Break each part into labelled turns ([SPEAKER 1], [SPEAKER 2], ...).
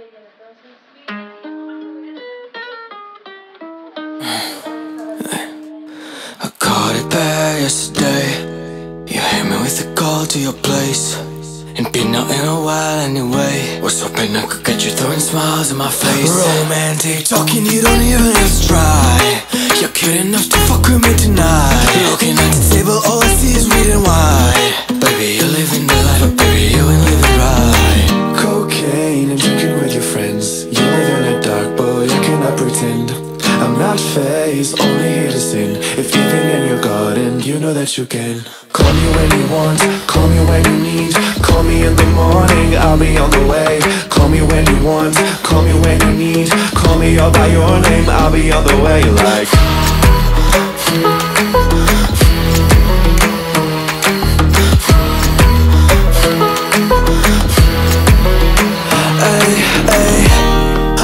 [SPEAKER 1] I caught it bad yesterday. You hit me with a call to your place. Ain't been out in a while anyway. Was hoping I could get you throwing smiles in my face. Romantic talking, you don't even have to try. You're cute enough to fuck with me tonight. Looking at the table, all I see is red and white.
[SPEAKER 2] I'm only here to sin. If even in your garden, you know that you can. Call me when you want, call me when you need. Call me in the morning, I'll be on the way. Call me when you want, call me when you need. Call me all by your name, I'll be on the way Like.
[SPEAKER 1] Ay, ay.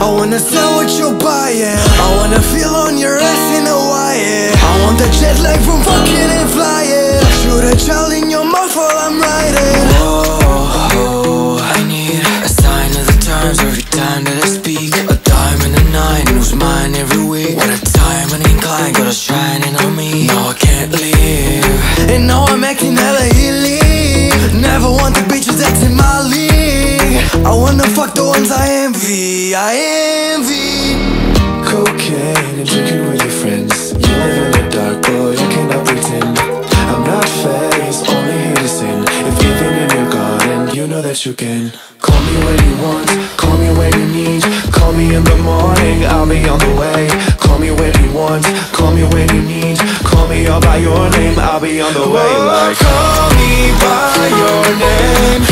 [SPEAKER 1] I wanna sell what you're buying. I wanna feel on your ass in Hawaii. I want the jet lag from fucking and flying. Shoot a child in your mouth while I'm riding. Oh, I need a sign of the times every time that I speak. A dime and a nine, who's mine every week. What a time and incline, got us shining on me. No, I can't leave. And now I'm acting hella illegal. Never want the bitches that's in my league. I wanna fuck the ones I envy. I envy.
[SPEAKER 2] Cocaine and drinking with your friends. You live in the dark, boy, I cannot pretend. I'm not phased, only here to sin. If even in your garden, you know that you can. Call me when you want, call me when you need. Call me in the morning, I'll be on the way. Call me when you want, call me when you need. Call me all by your name, I'll be on the way Like.
[SPEAKER 1] Call me by your name.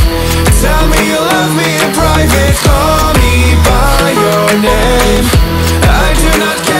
[SPEAKER 2] Tell me you love me in private. Call me by your name. I do not care